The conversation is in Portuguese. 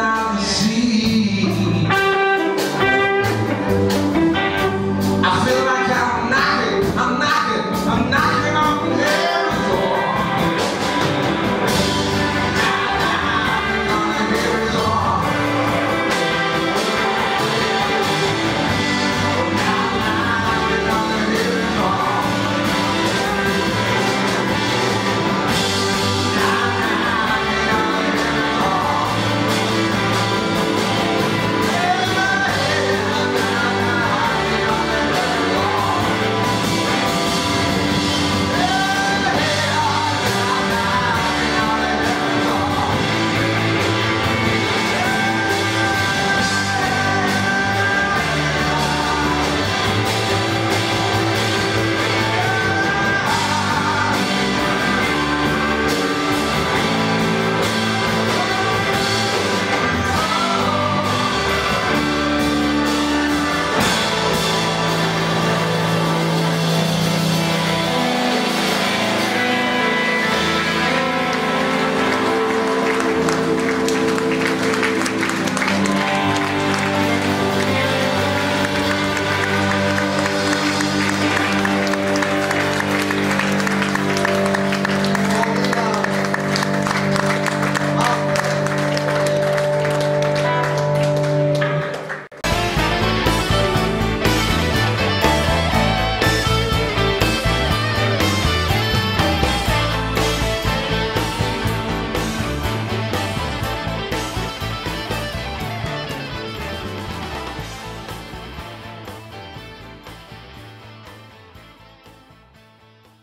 Tchau.